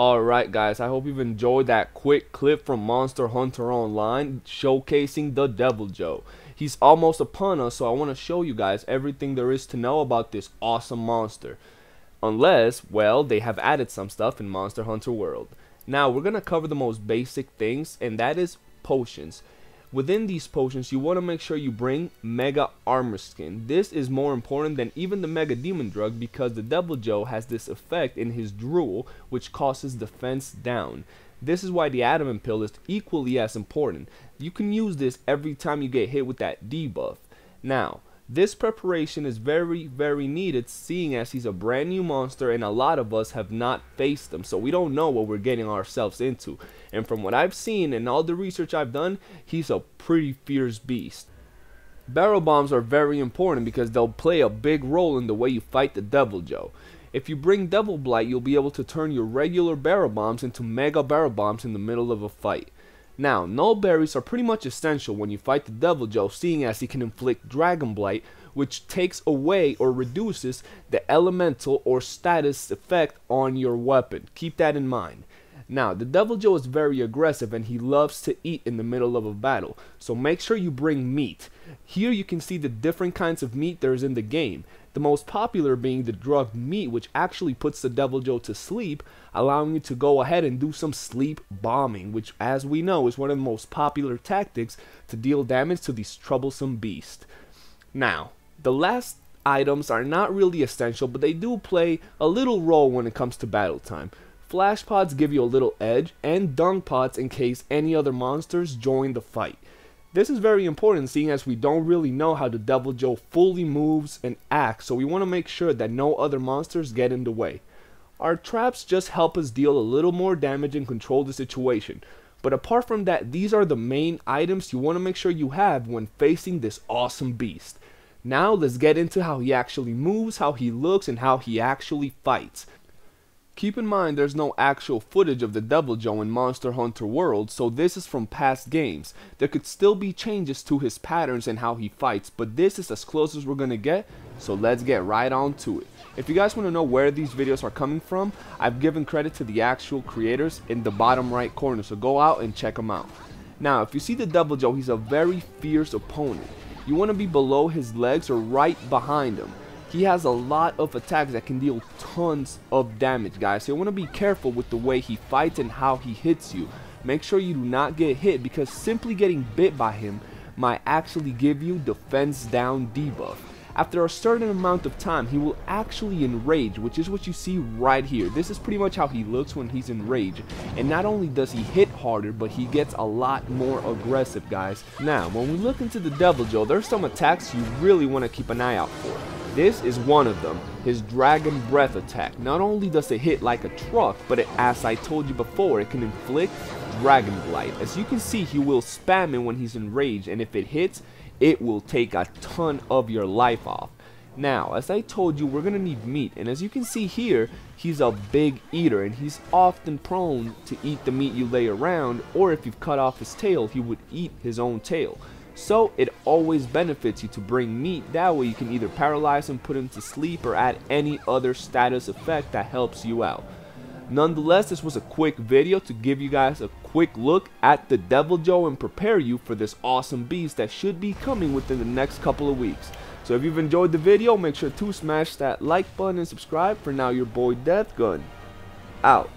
Alright guys, I hope you've enjoyed that quick clip from Monster Hunter Online showcasing the Deviljho. He's almost upon us, so I want to show you guys everything there is to know about this awesome monster. Unless, well, they have added some stuff in Monster Hunter World. Now, we're going to cover the most basic things, and that is potions. Within these potions, you want to make sure you bring Mega Armor Skin. This is more important than even the Mega Demon Drug because the Deviljho has this effect in his drool which causes defense down. This is why the Adamant Pill is equally as important. You can use this every time you get hit with that debuff. Now, this preparation is very, very needed seeing as he's a brand new monster and a lot of us have not faced him, so we don't know what we're getting ourselves into. And from what I've seen and all the research I've done, he's a pretty fierce beast. Barrel bombs are very important because they'll play a big role in the way you fight the Deviljho. If you bring Devil Blight, you'll be able to turn your regular barrel bombs into mega barrel bombs in the middle of a fight. Now, null berries are pretty much essential when you fight the Deviljho, seeing as he can inflict Dragon Blight, which takes away or reduces the elemental or status effect on your weapon. Keep that in mind. Now, the Deviljho is very aggressive and he loves to eat in the middle of a battle, so make sure you bring meat. Here you can see the different kinds of meat there is in the game. The most popular being the drug meat, which actually puts the Deviljho to sleep, allowing you to go ahead and do some sleep bombing, which, as we know, is one of the most popular tactics to deal damage to these troublesome beasts. Now, the last items are not really essential, but they do play a little role when it comes to battle time. Flash pods give you a little edge, and dung pods in case any other monsters join the fight. This is very important seeing as we don't really know how the Deviljho fully moves and acts, so we want to make sure that no other monsters get in the way. Our traps just help us deal a little more damage and control the situation. But apart from that, these are the main items you want to make sure you have when facing this awesome beast. Now let's get into how he actually moves, how he looks, and how he actually fights. Keep in mind there's no actual footage of the Deviljho in Monster Hunter World, so this is from past games. There could still be changes to his patterns and how he fights, but this is as close as we're gonna get, so let's get right on to it. If you guys want to know where these videos are coming from, I've given credit to the actual creators in the bottom right corner, so go out and check them out. Now, if you see the Deviljho, he's a very fierce opponent. You want to be below his legs or right behind him. He has a lot of attacks that can deal tons of damage, guys. So you want to be careful with the way he fights and how he hits you. Make sure you do not get hit because simply getting bit by him might actually give you defense down debuff. After a certain amount of time, he will actually enrage, which is what you see right here. This is pretty much how he looks when he's enraged. And not only does he hit harder, but he gets a lot more aggressive, guys. Now, when we look into the Deviljho, there's some attacks you really want to keep an eye out for. This is one of them, his Dragon Breath attack. Not only does it hit like a truck, but it, as I told you before, it can inflict Dragon Blight. As you can see, he will spam it when he's enraged, and if it hits, it will take a ton of your life off. Now, as I told you, we're going to need meat, and as you can see here, he's a big eater, and he's often prone to eat the meat you lay around, or if you've cut off his tail, he would eat his own tail. So, it always benefits you to bring meat, that way you can either paralyze him, put him to sleep, or add any other status effect that helps you out. Nonetheless, this was a quick video to give you guys a quick look at the Deviljho and prepare you for this awesome beast that should be coming within the next couple of weeks. So if you've enjoyed the video, make sure to smash that like button and subscribe. For now, your boy Death Gun, out.